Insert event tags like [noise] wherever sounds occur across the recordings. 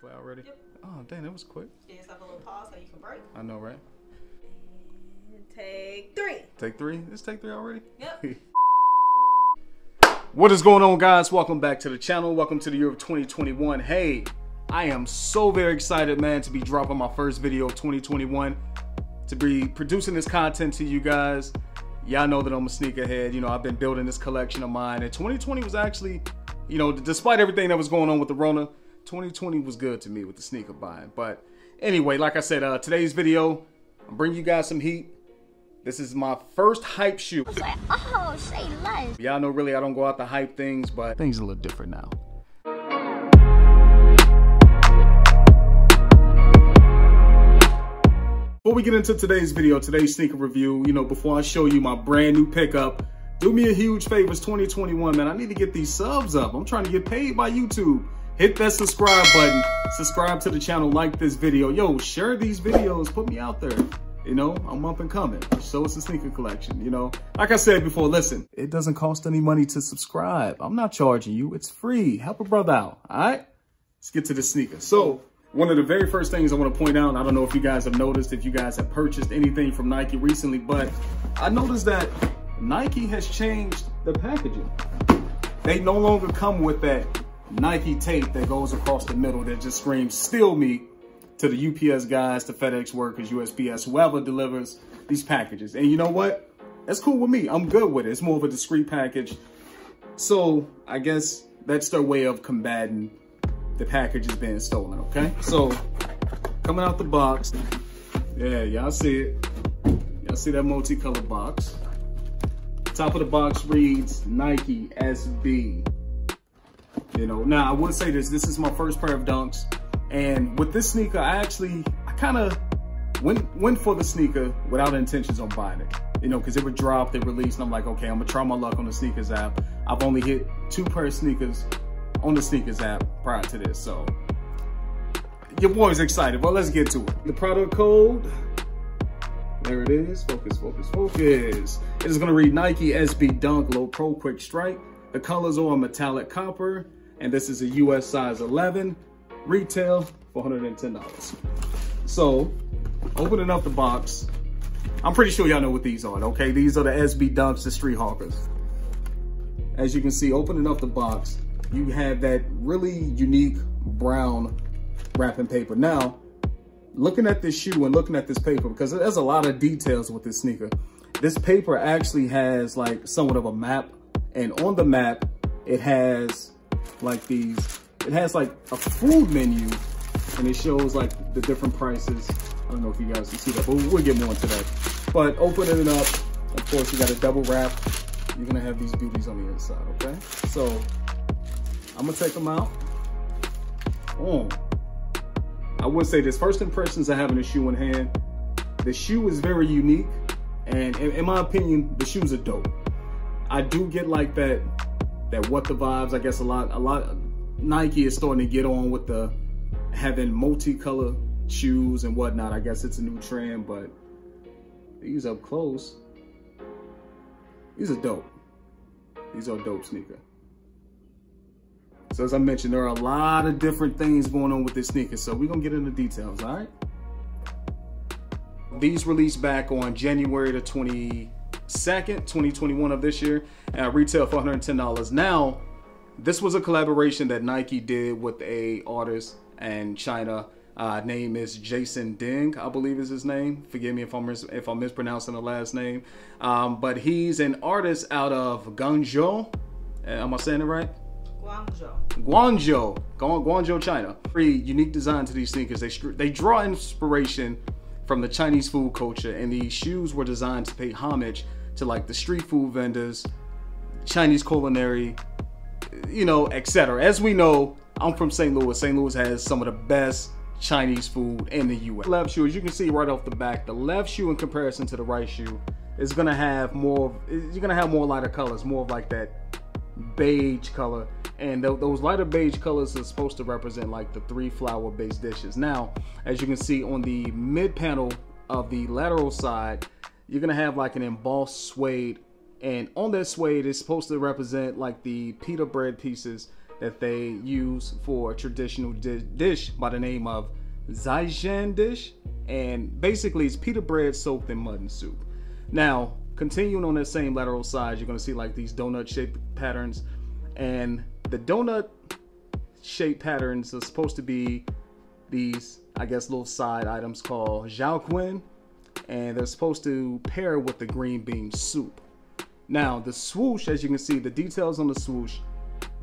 play already? Yep. Oh, dang, that was quick. Give yourself a little pause so you can break. I know, right? And take three. Take three? Let's take three already? Yep. [laughs] What is going on, guys? Welcome back to the channel. Welcome to the year of 2021. Hey, I am so very excited, man, to be dropping my first video of 2021, to be producing this content to you guys. Y'all know that I'm a sneakerhead. You know, I've been building this collection of mine, and 2020 was actually, you know, despite everything that was going on with the Rona, 2020 was good to me with the sneaker buying. But anyway, like I said, uh, today's video, I'm bringing you guys some heat. This is my first hype shoe. like, oh, say less. Y'all know really I don't go out to hype things, but things are a little different now. Before we get into today's video, today's sneaker review, you know, before I show you my brand new pickup, do me a huge favor, it's 2021, man. I need to get these subs up. I'm trying to get paid by YouTube. Hit that subscribe button, subscribe to the channel, like this video. Yo, share these videos, put me out there. You know, I'm up and coming. So it's a sneaker collection, you know. Like I said before, listen, it doesn't cost any money to subscribe. I'm not charging you. It's free. Help a brother out, all right? Let's get to the sneaker. So one of the very first things I want to point out, I don't know if you guys have noticed, if you guys have purchased anything from Nike recently, but I noticed that Nike has changed the packaging. They no longer come with that Nike tape that goes across the middle that just screams, steal me to the UPS guys, to FedEx workers, USPS, whoever delivers these packages. And you know what? That's cool with me. I'm good with it. It's more of a discreet package. So I guess that's their way of combating the packages being stolen, okay? So coming out the box, yeah, y'all see it. Y'all see that multicolored box. Top of the box reads Nike SB. You know, now I would say this, this is my first pair of dunks. And with this sneaker, I actually, I kind of went, went for the sneaker without intentions on buying it. You know, because it would drop, they released, and I'm like, okay, I'm gonna try my luck on the SNKRS app. I've only hit two pair of sneakers on the SNKRS app prior to this, so your boy's excited, but let's get to it. The product code, there it is, focus, focus, focus. It is gonna read Nike SB Dunk Low Pro Quick Strike. The colors are metallic copper, and this is a US size 11 retail for $110. So, opening up the box, I'm pretty sure y'all know what these are, okay? These are the SB Dunks, the Street Hawkers. As you can see, opening up the box, you have that really unique brown wrapping paper. Now, looking at this shoe and looking at this paper, because there's a lot of details with this sneaker, this paper actually has like somewhat of a map, and on the map, it has like these it has like a food menu and it shows like the different prices. I don't know if you guys can see that, but we'll get more into that. But opening it up, of course, you got a double wrap. You're gonna have these beauties on the inside, okay? So I'm gonna take them out. Oh, I would say this first impressions of having a shoe in hand. The shoe is very unique, and in, in my opinion, the shoes are dope. I do get like that, that what the vibes. I guess a lot, a lot Nike is starting to get on with the having multicolor shoes and whatnot. I guess it's a new trend, but these up close, these are dope. These are dope sneaker. So as I mentioned, there are a lot of different things going on with this sneaker. So we're gonna get into details, all right? These released back on January the 22nd, 2021 of this year, at retail for $110. Now, this was a collaboration that Nike did with a artist in China. Uh, name is Jason Ding, I believe is his name. Forgive me if I'm if I'm mispronouncing the last name. Um, but he's an artist out of Guangzhou. Uh, am I saying it right? Guangzhou. Guangzhou, Guangzhou, China. Very unique design to these sneakers. They they draw inspiration from the Chinese food culture, and these shoes were designed to pay homage to like the street food vendors, Chinese culinary, you know, etc. As we know, I'm from St. Louis. St. Louis has some of the best Chinese food in the U.S. Left shoe, as you can see right off the back, the left shoe in comparison to the right shoe is gonna have more. You're gonna have more lighter colors, more of like that beige color, and th those lighter beige colors are supposed to represent like the three flour based dishes. Now, as you can see on the mid panel of the lateral side, you're gonna have like an embossed suede and on that suede is supposed to represent like the pita bread pieces that they use for a traditional di- dish by the name of Zaijian dish. And basically, it's pita bread soaked in mutton soup. Now, continuing on that same lateral side, you're gonna see like these donut shaped patterns. And the donut shaped patterns are supposed to be these, I guess, little side items called jiaoquin. And they're supposed to pair with the green bean soup. Now, the swoosh, as you can see, the details on the swoosh,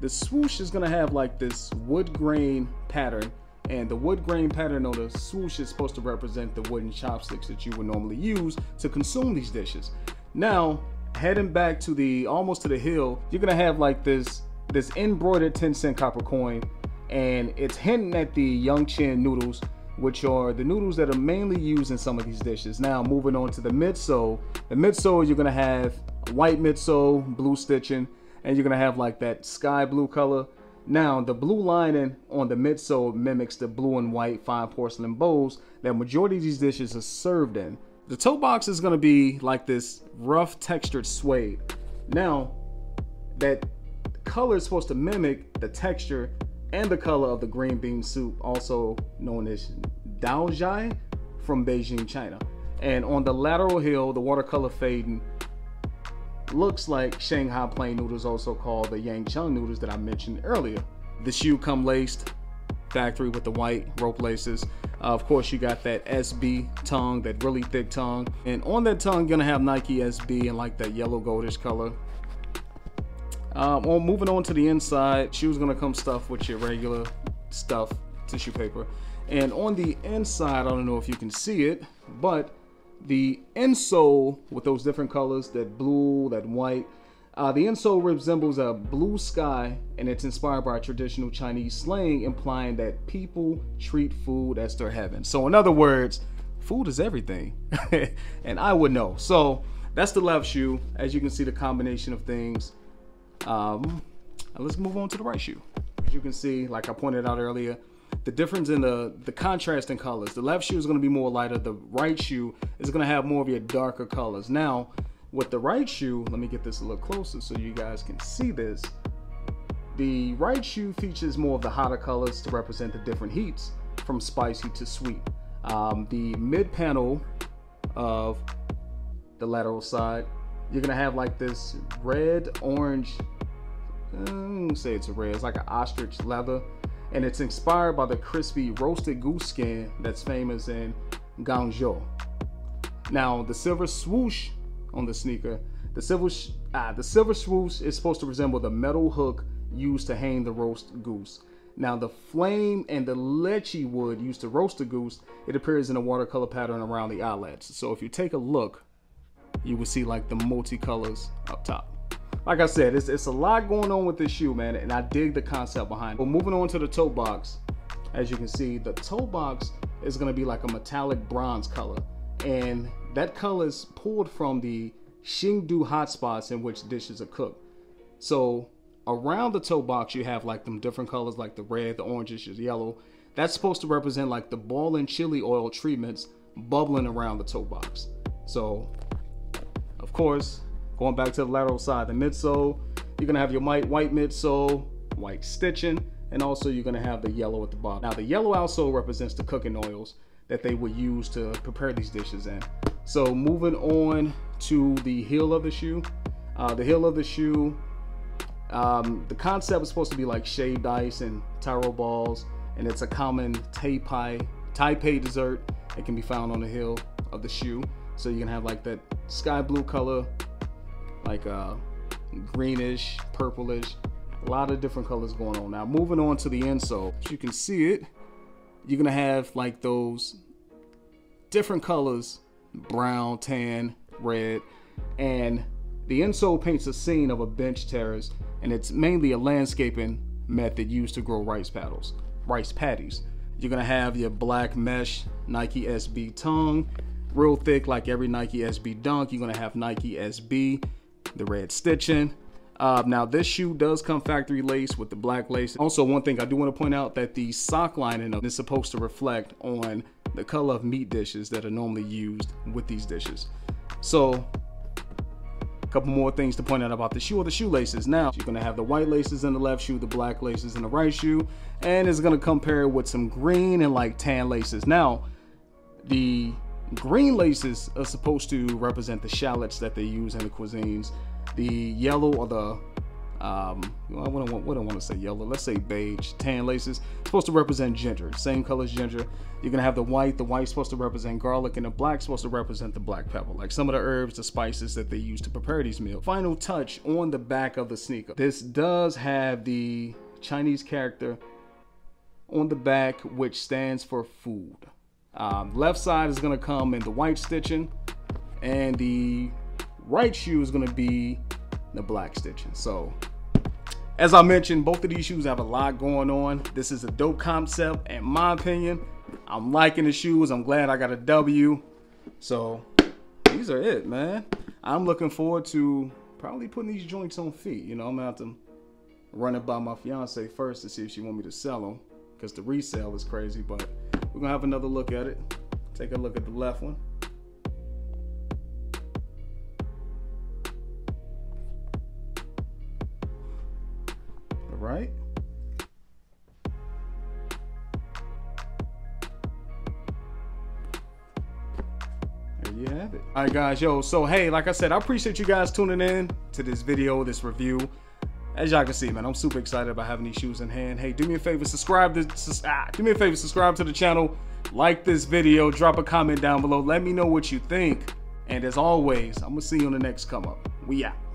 the swoosh is gonna have like this wood grain pattern and the wood grain pattern on the swoosh is supposed to represent the wooden chopsticks that you would normally use to consume these dishes. Now, heading back to the almost to the hill, you're gonna have like this this embroidered 10 cent copper coin, and it's hinting at the Yongchen noodles, which are the noodles that are mainly used in some of these dishes. Now, moving on to the midsole, the midsole you're gonna have white midsole, blue stitching, and you're gonna have like that sky blue color. Now, the blue lining on the midsole mimics the blue and white fine porcelain bowls that majority of these dishes are served in. The toe box is gonna be like this rough textured suede. Now, that color is supposed to mimic the texture and the color of the green bean soup, also known as Daojia from Beijing, China. And on the lateral hill, the watercolor fading looks like Shanghai plain noodles, also called the Yangcheng noodles that I mentioned earlier. The shoe come laced, factory with the white rope laces. Uh, of course, you got that SB tongue, that really thick tongue. And on that tongue, you're gonna have Nike SB and like that yellow goldish color. Um, well, moving on to the inside, shoes gonna come stuff with your regular stuff, tissue paper. And on the inside, I don't know if you can see it, but the insole with those different colors, that blue, that white, uh, the insole resembles a blue sky and it's inspired by traditional Chinese slang implying that people treat food as their heaven. So, in other words, food is everything. [laughs] and I would know. So, that's the left shoe. As you can see, the combination of things. Um, let's move on to the right shoe. As you can see, like I pointed out earlier, the difference in the the contrast in colors. The left shoe is going to be more lighter. The right shoe is going to have more of your darker colors. Now, with the right shoe, let me get this a little closer so you guys can see this. The right shoe features more of the hotter colors to represent the different heats from spicy to sweet. Um, the mid panel of the lateral side, you're gonna have like this red, orange, um, say it's a red, it's like an ostrich leather and it's inspired by the crispy roasted goose skin that's famous in Guangzhou. Now, the silver swoosh on the sneaker, the silver ah, the silver swoosh is supposed to resemble the metal hook used to hang the roast goose. Now, the flame and the lychee wood used to roast the goose, it appears in a watercolor pattern around the eyelets. So if you take a look, you will see like the multicolors up top like I said, it's, it's a lot going on with this shoe, man, and I dig the concept behind it. But moving on to the toe box, as you can see, the toe box is gonna be like a metallic bronze color. And that color is pulled from the Chengdu hotpots in which dishes are cooked. So around the toe box, you have like them different colors, like the red, the oranges, the yellow. That's supposed to represent like the ball and chili oil treatments bubbling around the toe box. So, of course, Going back to the lateral side, the midsole, you're gonna have your white, midsole, white stitching, and also you're gonna have the yellow at the bottom. Now the yellow outsole represents the cooking oils that they would use to prepare these dishes in. So moving on to the heel of the shoe. Uh, the heel of the shoe, um, the concept is supposed to be like shaved ice and taro balls, and it's a common Taipei, Taipei dessert. It can be found on the heel of the shoe. So you can have like that sky blue color like uh, greenish, purplish, a lot of different colors going on. Now moving on to the insole, as you can see it, you're gonna have like those different colors, brown, tan, red, and the insole paints a scene of a bench terrace, and it's mainly a landscaping method used to grow rice paddles, rice paddies. You're gonna have your black mesh Nike SB tongue, real thick like every Nike SB dunk. You're gonna have Nike SB the red stitching. Uh, now this shoe does come factory lace with the black lace. Also one thing I do want to point out that the sock lining is supposed to reflect on the color of meat dishes that are normally used with these dishes. So A couple more things to point out about the shoe or the shoelaces. Now, you're gonna have the white laces in the left shoe, the black laces in the right shoe, and it's gonna compare with some green and like tan laces. Now, the green laces are supposed to represent the shallots that they use in the cuisines. The yellow or the um, I wouldn't want, wouldn't want to say yellow. Let's say beige, tan laces. Supposed to represent ginger, same color as ginger. You're gonna have the white. The white's supposed to represent garlic, and the black's supposed to represent the black pepper, like some of the herbs, the spices that they use to prepare these meals. Final touch on the back of the sneaker. This does have the Chinese character on the back, which stands for food. Um, left side is gonna come in the white stitching, and the right shoe is gonna be the black stitching. So as I mentioned, both of these shoes have a lot going on. This is a dope concept, in my opinion. I'm liking the shoes. I'm glad I got a W. So these are it, man. I'm looking forward to probably putting these joints on feet. You know, I'm gonna have to run it by my fiance first to see if she want me to sell them because the resale is crazy. But we're gonna have another look at it. Take a look at the left one. right? There you have it. All right, guys, yo, so hey, like I said, I appreciate you guys tuning in to this video, this review. As y'all can see, man, I'm super excited about having these shoes in hand. Hey, do me a favor, subscribe to, ah, do me a favor, subscribe to the channel, like this video, drop a comment down below, let me know what you think. And as always, I'm gonna see you on the next come up. We out.